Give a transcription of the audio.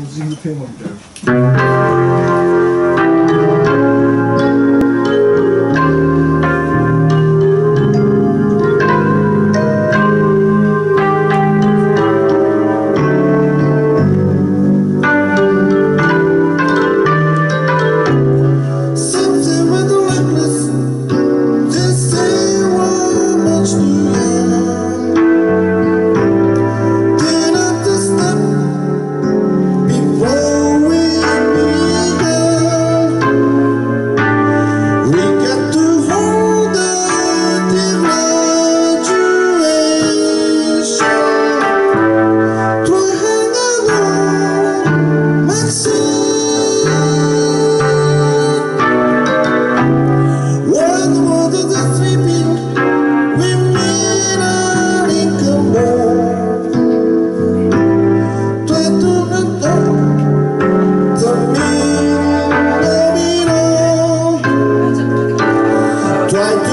ージングテーマみたいな。right